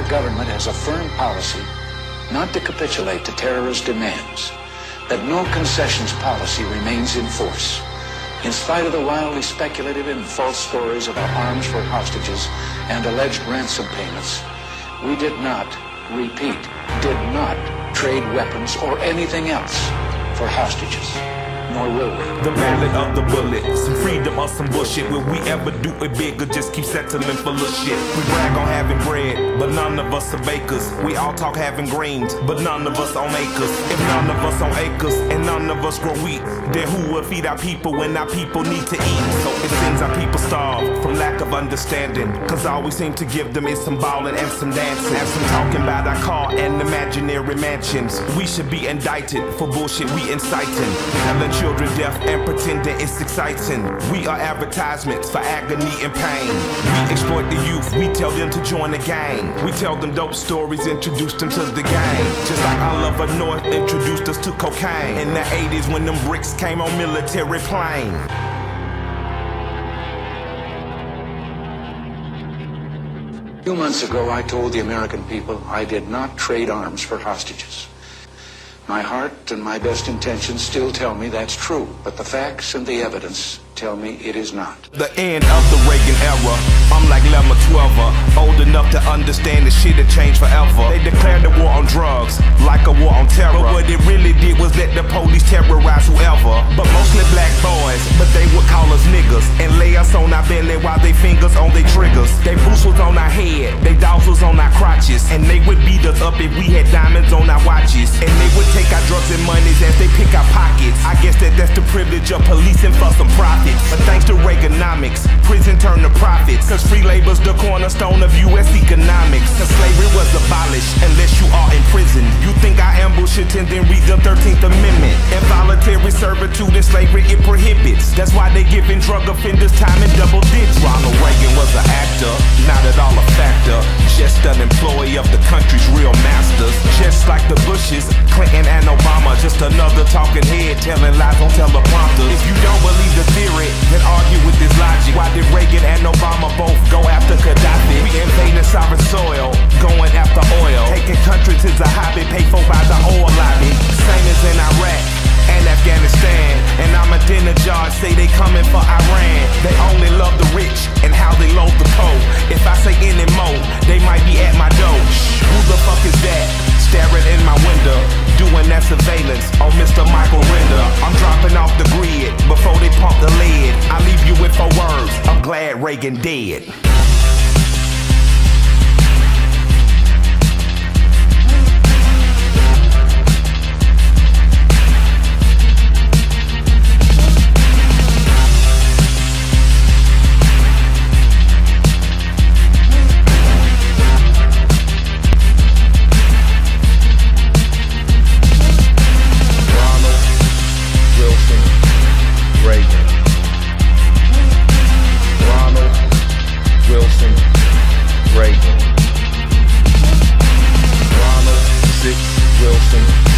our government has a firm policy not to capitulate to terrorist demands, that no concessions policy remains in force. In spite of the wildly speculative and false stories about arms for hostages and alleged ransom payments, we did not, repeat, did not trade weapons or anything else for hostages nor will we. The ballad of the bullet, some some bullshit. Will we ever do it big or just keep settling for little shit? We brag on having bread, but none of us are bakers. We all talk having greens, but none of us own acres. If none of us own acres and none of us grow wheat, then who will feed our people when our people need to eat? So it seems our people starve from lack of understanding. Cause all we seem to give them is some ballin' and some dancing. And some talking about our car and imaginary mansions. We should be indicted for bullshit we inciting. Telling children deaf and pretending it's exciting. We are advertisements for agony and pain. We exploit the youth, we tell them to join the gang. We tell them dope stories, introduce them to the game. Just like Oliver North introduced us to cocaine. In the 80s when them bricks came on military plane. A few months ago, I told the American people I did not trade arms for hostages. My heart and my best intentions still tell me that's true, but the facts and the evidence tell me it is not. The end of the Reagan era. I'm like Lemma 12 old enough to understand the shit had changed forever. They declared the war on drugs, like a war on terror. But what it really did was let the police terrorize whoever. But mostly black boys, but they would call us niggas and on our belly while they fingers on their triggers. They boots was on our head, they dogs was on our crotches, and they would beat us up if we had diamonds on our watches. And they would take our drugs and monies as they pick our pockets. I guess that that's the privilege of policing for some profit. But thanks to Reaganomics, prison turned to profits. Cause free labor's the cornerstone of US economics. Cause slavery was abolished unless you are in prison. You think I ambush it and then read the 13th Amendment. Involuntary servitude and slavery it prohibits. That's why they giving drug offenders time in double digits. Ronald Reagan was an actor, not at all a factor. Just an employee of the country's real masters. Just like the Bushes, Clinton and Obama. Just another talking head telling lies on teleprompters. If you don't believe the theory, then argue with this logic. Why did Reagan and Obama both go after Gaddafi? We invading sovereign soil, going after oil. Taking countries is a hobby paid for by say they coming for Iran. They only love the rich and how they load the poor. If I say any more, they might be at my door. Who the fuck is that? Staring in my window, doing that surveillance on Mr. Michael Render. I'm dropping off the grid before they pump the lid. I leave you with four words. I'm glad Reagan dead. Wilson,